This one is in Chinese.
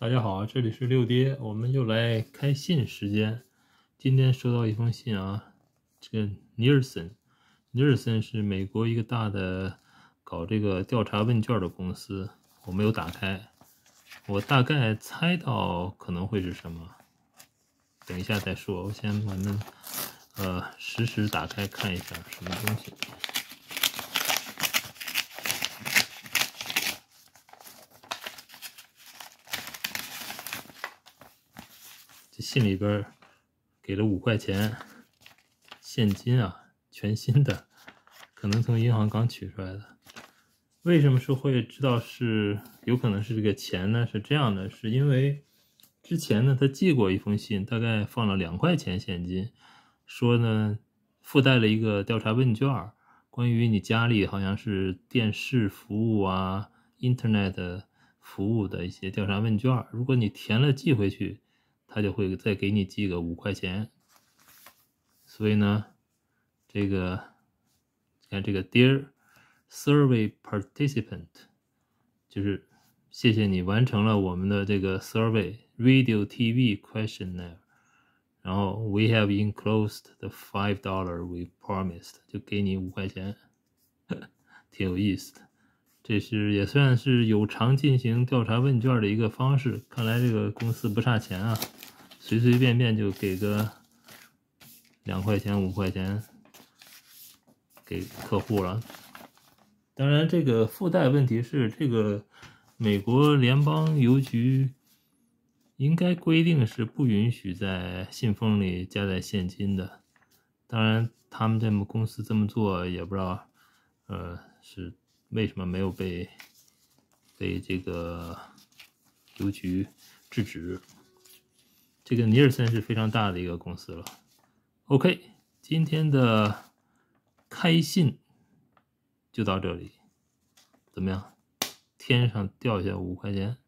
大家好，这里是六爹，我们又来开信时间。今天收到一封信啊，这个尼尔森，尼尔森是美国一个大的搞这个调查问卷的公司，我没有打开，我大概猜到可能会是什么，等一下再说。我先把那呃实时打开看一下什么东西。信里边给了五块钱现金啊，全新的，可能从银行刚取出来的。为什么说会知道是有可能是这个钱呢？是这样的，是因为之前呢他寄过一封信，大概放了两块钱现金，说呢附带了一个调查问卷，关于你家里好像是电视服务啊、Internet 服务的一些调查问卷，如果你填了寄回去。他就会再给你寄个五块钱，所以呢，这个看这个 Dear Survey Participant，就是谢谢你完成了我们的这个 Survey Radio TV Questionnaire，然后 We have enclosed the five dollar we promised，就给你五块钱，挺有意思的。这是也算是有偿进行调查问卷的一个方式。看来这个公司不差钱啊，随随便便就给个两块钱、五块钱给客户了。当然，这个附带问题是，这个美国联邦邮局应该规定是不允许在信封里夹带现金的。当然，他们这么公司这么做，也不知道，呃，是。为什么没有被被这个邮局制止？这个尼尔森是非常大的一个公司了。OK，今天的开信就到这里，怎么样？天上掉下五块钱。